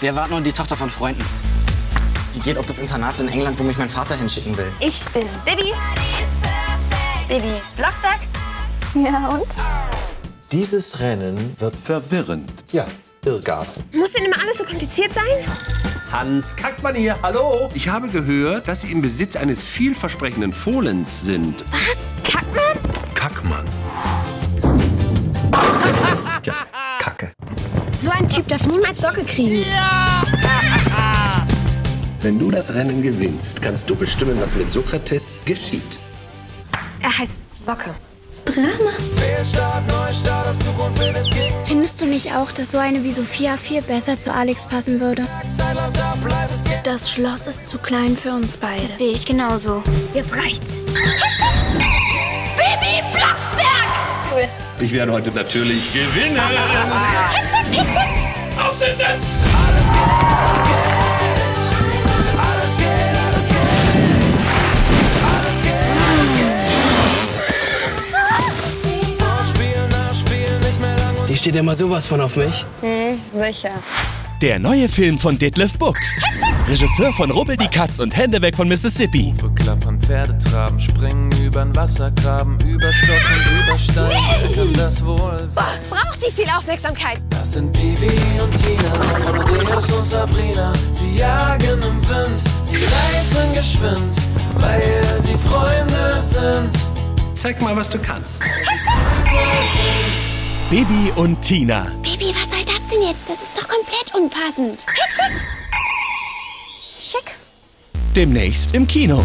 Wir warten nur die Tochter von Freunden. Die geht auf das Internat in England, wo mich mein Vater hinschicken will. Ich bin Bibi. Bibi Blocksberg. Ja, und? Dieses Rennen wird verwirrend. Ja, Irrgarten. Muss denn immer alles so kompliziert sein? Hans Kackmann hier, hallo. Ich habe gehört, dass Sie im Besitz eines vielversprechenden Fohlens sind. Was? Kackmann. Ein Typ darf niemals Socke kriegen. Wenn du das Rennen gewinnst, kannst du bestimmen, was mit Sokrates geschieht. Er heißt Socke. Drama. Findest du nicht auch, dass so eine wie Sophia viel besser zu Alex passen würde? Das Schloss ist zu klein für uns beide. Das sehe ich genauso. Jetzt reicht's. Ich werde heute natürlich gewinnen. Aufsitzen! Die steht immer sowas von auf mich. Sicher. Der neue Film von Detlef Buck. Regisseur von Rubbel die Katz und Hände weg von Mississippi. Hufe klappern, Pferde traben, springen übern Wassergraben, über Stock und über Stein. Wer kann das wohl sein? Braucht nicht viel Aufmerksamkeit. Das sind Bibi und Tina, Amadeus und Sabrina. Sie jagen im Wind, sie reiten geschwind, weil sie Freunde sind. Zeig mal, was du kannst. Baby und Tina. Baby, was soll das denn jetzt? Das ist doch komplett unpassend. Schick. Demnächst im Kino.